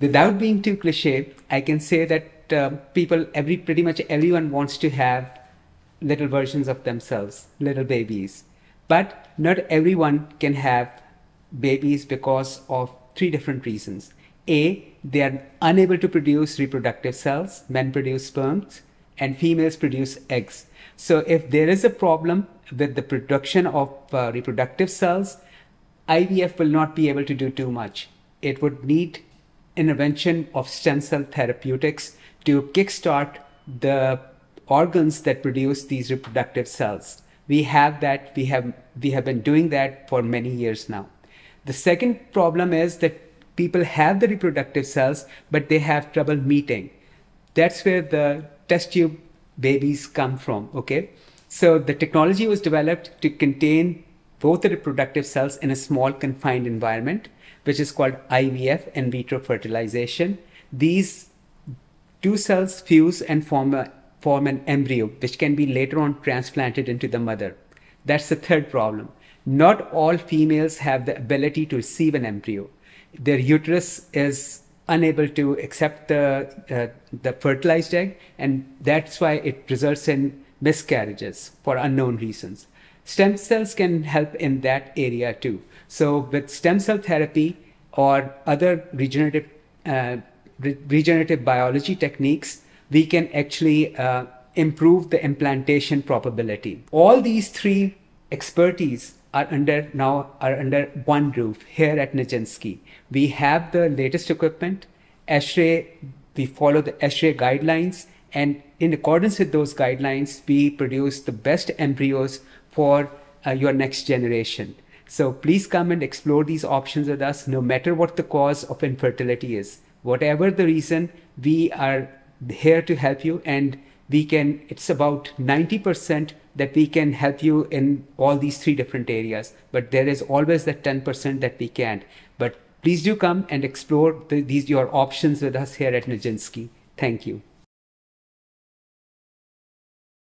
without being too cliche, I can say that uh, people, every pretty much everyone wants to have little versions of themselves, little babies. But not everyone can have babies because of three different reasons. A, they are unable to produce reproductive cells. Men produce sperms and females produce eggs. So if there is a problem with the production of uh, reproductive cells, IVF will not be able to do too much. It would need intervention of stem cell therapeutics to kickstart the organs that produce these reproductive cells. We have that, we have, we have been doing that for many years now. The second problem is that people have the reproductive cells, but they have trouble meeting. That's where the test tube babies come from, okay? So the technology was developed to contain both the reproductive cells in a small confined environment, which is called IVF, in vitro fertilization. These two cells fuse and form, a, form an embryo, which can be later on transplanted into the mother. That's the third problem. Not all females have the ability to receive an embryo. Their uterus is unable to accept the, uh, the fertilized egg, and that's why it results in miscarriages for unknown reasons. Stem cells can help in that area too. So, with stem cell therapy or other regenerative, uh, re- regenerative biology techniques, we can actually uh, improve the implantation probability. All these three expertise are under now are under one roof here at Njinsky. We have the latest equipment. ESHRE, we follow the ESHRE guidelines, and in accordance with those guidelines, we produce the best embryos for uh, your next generation. So please come and explore these options with us, no matter what the cause of infertility is. Whatever the reason, we are here to help you, and we can, it's about 90% that we can help you in all these three different areas. But there is always that 10% that we can't. But please do come and explore the, these your options with us here at Njinsky. Thank you.